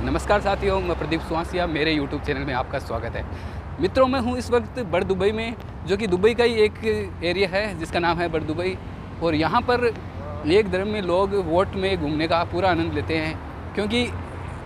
नमस्कार साथियों, मैं प्रदीप सुहासिया मेरे यूट्यूब चैनल में आपका स्वागत है। मित्रों, मैं हूँ इस वक्त बड़ दुबई में, जो कि दुबई का ही एक एरिया है, जिसका नाम है बड़ दुबई। और यहाँ पर एक धर्म में लोग वोट में घूमने का पूरा आनंद लेते हैं, क्योंकि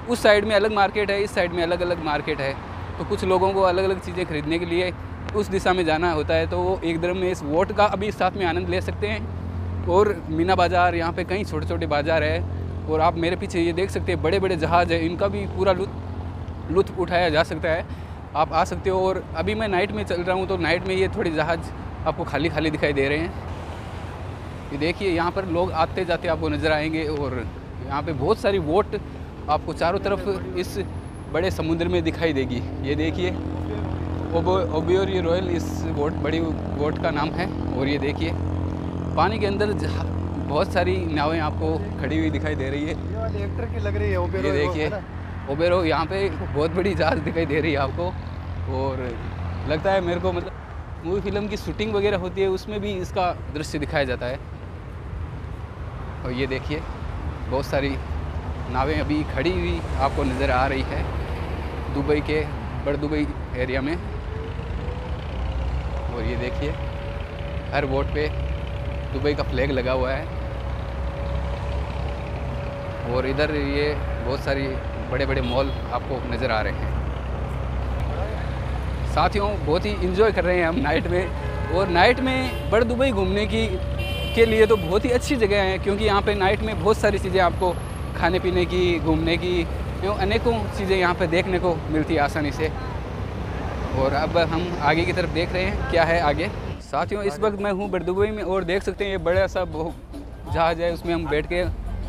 उस साइड में अलग मार्केट है, इस साइड में अलग अलग मार्केट है। तो कुछ लोगों को अलग अलग चीज़ें खरीदने के लिए उस दिशा में जाना होता है तो वो एक धर्म में इस वोट का अभी साथ में आनंद ले सकते हैं। और मीना बाज़ार, यहाँ पे कई छोटे छोटे बाज़ार है और आप मेरे पीछे ये देख सकते हैं बड़े बड़े जहाज़ है, इनका भी पूरा लुत्फ लुत्फ उठाया जा सकता है। आप आ सकते हो और अभी मैं नाइट में चल रहा हूँ तो नाइट में ये थोड़े जहाज़ आपको खाली खाली दिखाई दे रहे हैं। ये देखिए, यहाँ पर लोग आते जाते आपको नज़र आएँगे और यहाँ पे बहुत सारी वोट आपको चारों तरफ़ इस बड़े समुद्र में दिखाई देगी। ये देखिए ओबियोर ये रॉयल इस वोट बड़ी वोट का नाम है और ये देखिए, पानी के अंदर बहुत सारी नावें आपको खड़ी हुई दिखाई दे रही है। ये वाली एक्टर की लग रही है ओपेरो ये देखिए ओबेरो यहाँ पे बहुत बड़ी जहाज़ दिखाई दे रही है आपको। और लगता है मेरे को मतलब मूवी फ़िल्म की शूटिंग वगैरह होती है उसमें भी इसका दृश्य दिखाया जाता है। और ये देखिए बहुत सारी नावें अभी खड़ी हुई आपको नज़र आ रही है दुबई के बड़ दुबई एरिया में। और ये देखिए हर बोट पे दुबई का फ्लैग लगा हुआ है। और इधर ये बहुत सारी बड़े बड़े मॉल आपको नज़र आ रहे हैं। साथियों, बहुत ही इन्जॉय कर रहे हैं हम नाइट में और नाइट में बड़ दुबई घूमने की, के लिए तो बहुत ही अच्छी जगह है क्योंकि यहाँ पे नाइट में बहुत सारी चीज़ें आपको खाने पीने की, घूमने की एवं अनेकों चीज़ें यहाँ पे देखने को मिलती है आसानी से। और अब हम आगे की तरफ़ देख रहे हैं क्या है आगे। साथियों, इस वक्त मैं हूँ बड़ दुबई में और देख सकते हैं ये बड़ा सा जहाज़ है, उसमें हम बैठ के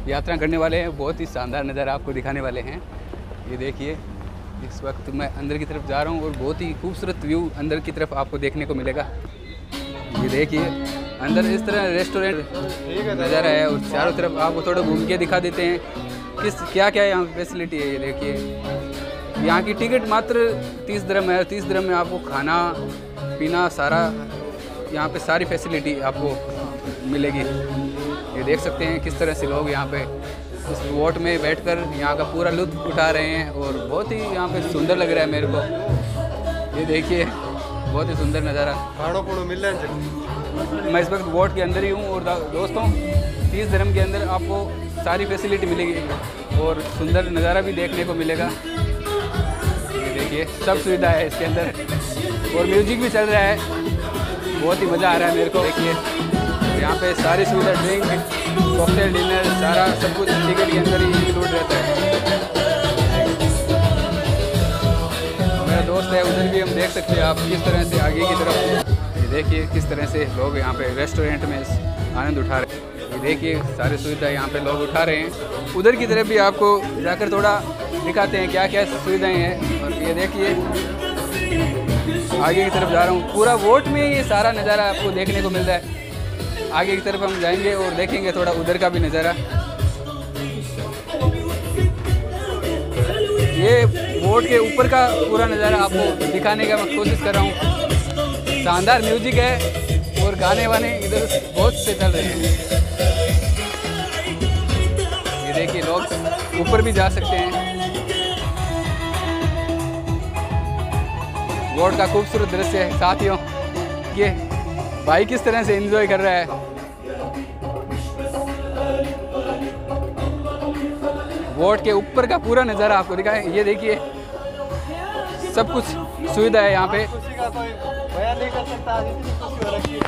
यात्रा करने वाले हैं, बहुत ही शानदार नज़ारा आपको दिखाने वाले हैं। ये देखिए, इस वक्त मैं अंदर की तरफ़ जा रहा हूँ और बहुत ही खूबसूरत व्यू अंदर की तरफ़ आपको देखने को मिलेगा। ये देखिए, अंदर इस तरह रेस्टोरेंट नज़ारा है और चारों तरफ़ आपको थोड़ा घूम के दिखा देते हैं। किस क्या क्या यहाँ फैसिलिटी है ये देखिए। यहाँ की टिकट मात्र तीस दरम है, तीस दरम में आपको खाना, पीना सारा, यहाँ पे सारी फैसिलिटी आपको मिलेगी। देख सकते हैं किस तरह से लोग यहाँ पे इस वोट में बैठकर यहाँ का पूरा लुत्फ उठा रहे हैं और बहुत ही यहाँ पे सुंदर लग रहा है मेरे को। ये देखिए बहुत ही सुंदर नज़ारा। पहाड़ों पीणो मिल रहा है मैं इस वक्त वोट के अंदर ही हूँ और दोस्तों तीस धर्म के अंदर आपको सारी फैसिलिटी मिलेगी और सुंदर नज़ारा भी देखने को मिलेगा। ये देखिए सब सुविधा है इसके अंदर। और म्यूज़िक भी चल रहा है। बहुत ही मज़ा आ रहा है मेरे को। देखिए यहाँ पे सारी सुविधा ड्रिंक कॉकटेल डिनर सारा सब कुछ टिकट के अंदर ही इंक्लूड रहता है। मेरा दोस्त है, उधर भी हम देख सकते हैं आप किस तरह से आगे की तरफ़ ये देखिए किस तरह से लोग यहाँ पे रेस्टोरेंट में आनंद उठा रहे हैं। ये देखिए, सारी सुविधा यहाँ पे लोग उठा रहे हैं। उधर की तरफ़ भी आपको जाकर थोड़ा दिखाते हैं क्या क्या सुविधाएँ हैं। और ये देखिए, आगे की तरफ़ जा रहा हूँ। पूरा वोट में ये सारा नज़ारा आपको देखने को मिल रहा है। आगे की तरफ़ हम जाएँगे और देखेंगे थोड़ा उधर का भी नज़ारा। ये वोट के ऊपर का पूरा नज़ारा आपको दिखाने का मैं कोशिश कर रहा हूँ। शानदार म्यूज़िक है और गाने वाने इधर बहुत से चल रहे हैं। ये देखिए, लोग ऊपर भी जा सकते हैं। वोट का खूबसूरत दृश्य है, साथियों, ये भाई किस तरह से एंजॉय कर रहा है? वोट के ऊपर का पूरा नज़ारा आपको दिखाएँ। ये देखिए सब कुछ सुविधा है यहाँ पे। खुशी का कोई बयान नहीं कर सकता आज इतनी खुशी हो रखी है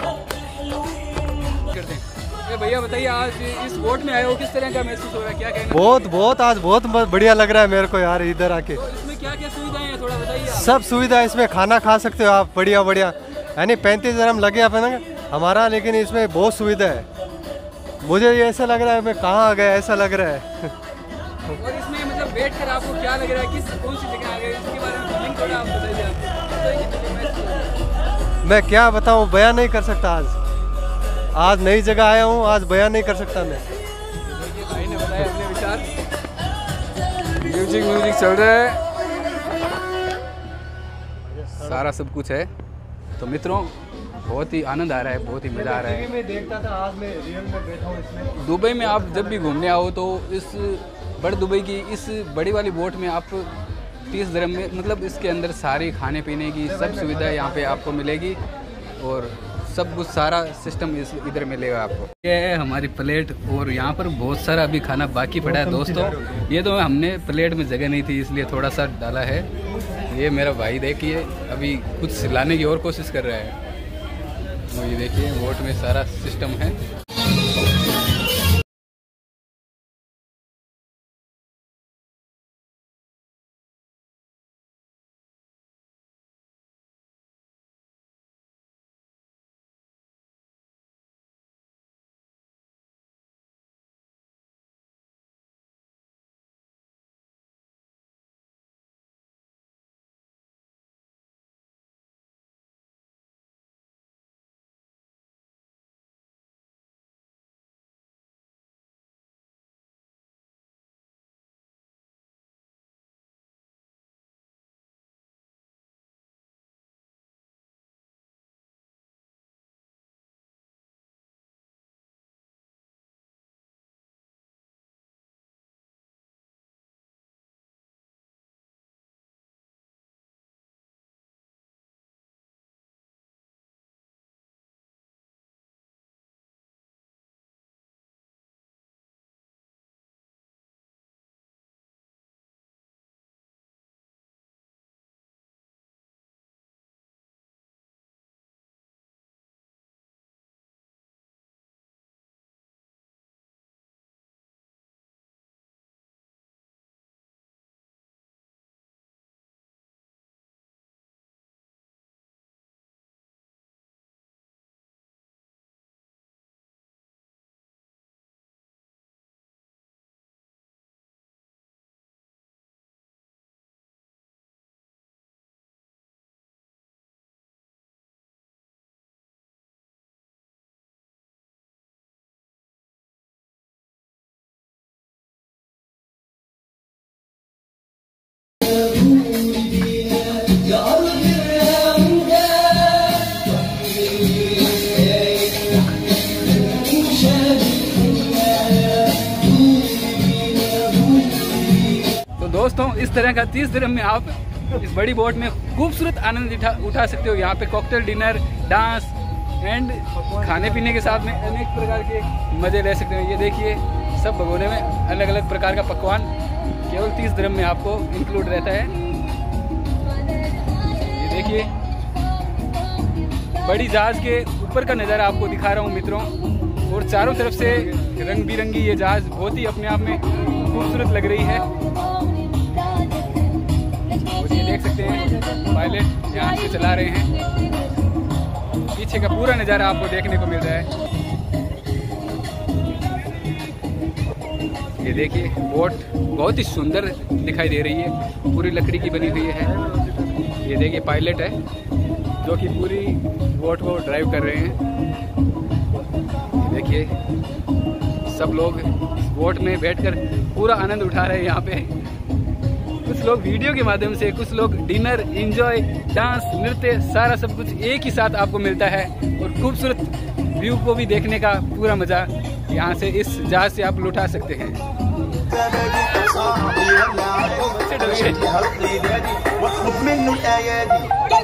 करते हैं भैया बताइए आज इस वोट में आए हो किस तरह का महसूस हो रहा है? क्या कहना बहुत बहुत आज बहुत बढ़िया लग रहा है मेरे को यार इधर आके। तो इसमें क्या क्या सुविधाएँ हैं थोड़ा बताइए सब सुविधा है इसमें खाना खा सकते हो आप बढ़िया बढ़िया। यानी पैंतीस हज़ार हम लगे आप ना? हमारा लेकिन इसमें बहुत सुविधा है। मुझे ये ऐसा लग रहा है मैं कहाँ आ गया ऐसा लग रहा है। और इसमें मतलब बैठ कर आपको क्या लग रहा है किस कौन सी जगह आ गए इसके बारे में फीलिंग थोड़ा आप बताइए रहा है? मैं क्या बताऊँ बयान नहीं कर सकता आज। आज नई जगह आया हूँ आज बयान नहीं कर सकता मैं। भाई ने बताया अपने विचार। म्यूज़िक म्यूज़िक चल रहा है। सारा सब कुछ है। तो मित्रों बहुत ही आनंद आ रहा है बहुत ही मज़ा आ रहा है। में देखता था आज मैं रियल में बैठा हूँ इसमें। दुबई में आप जब भी घूमने आओ तो इस बड़ दुबई की इस बड़ी वाली बोट में आप तीस दरम में मतलब इसके अंदर सारी खाने पीने की सब सुविधा यहाँ पे आपको मिलेगी और सब कुछ सारा सिस्टम इस इधर मिलेगा आपको। ये है हमारी प्लेट और यहाँ पर बहुत सारा अभी खाना बाकी पड़ा है दोस्तों। ये तो हमने प्लेट में जगह नहीं थी इसलिए थोड़ा सा डाला है। ये मेरा भाई देखिए, अभी कुछ लाने की और कोशिश कर रहा है। वो ये देखिए, वोट में सारा सिस्टम है। तरह का तीस दिन में आप इस बड़ी बोट में खूबसूरत आनंद उठा उठा सकते हो। यहाँ पे कॉकटेल डिनर डांस एंड खाने पीने के साथ में अनेक प्रकार के मज़े ले सकते हो। ये देखिए, सब भगोने में अलग अलग प्रकार का पकवान केवल तीस दिन में आपको इंक्लूड रहता है। ये देखिए, बड़ी जहाज़ के ऊपर का नज़ारा आपको दिखा रहा हूँ मित्रों। और चारों तरफ़ से रंग बिरंगी ये जहाज़ बहुत ही अपने आप में खूबसूरत लग रही है। देख सकते हैं पायलट यहाँ से चला रहे हैं। पीछे का पूरा नज़ारा आपको देखने को मिल रहा है। ये देखिए, बोट बहुत ही सुंदर दिखाई दे रही है, पूरी लकड़ी की बनी हुई है। ये देखिए पायलट है, जो कि पूरी बोट को ड्राइव कर रहे हैं। देखिए, सब लोग बोट में बैठकर पूरा आनंद उठा रहे हैं यहाँ पे। कुछ लोग वीडियो के माध्यम से कुछ लोग डिनर एंजॉय डांस नृत्य सारा सब कुछ एक ही साथ आपको मिलता है और खूबसूरत व्यू को भी देखने का पूरा मज़ा यहाँ से इस जहाज़ से आप लुटा सकते हैं। अच्छा,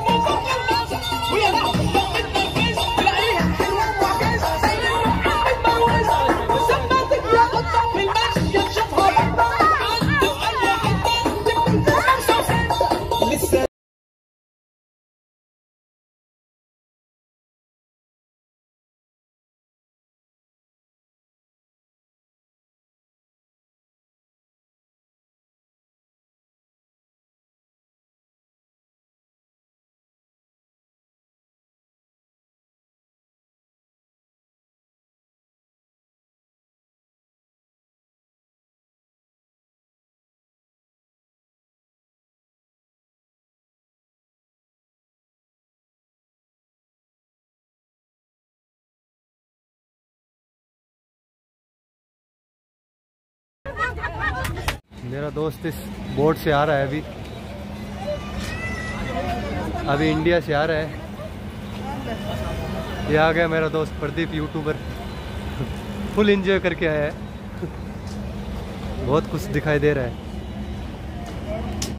मेरा दोस्त इस बोट से आ रहा है अभी। अभी इंडिया से आ रहा है। ये आ गया मेरा दोस्त प्रदीप यूट्यूबर फुल इंजॉय करके आया है। बहुत कुछ दिखाई दे रहा है।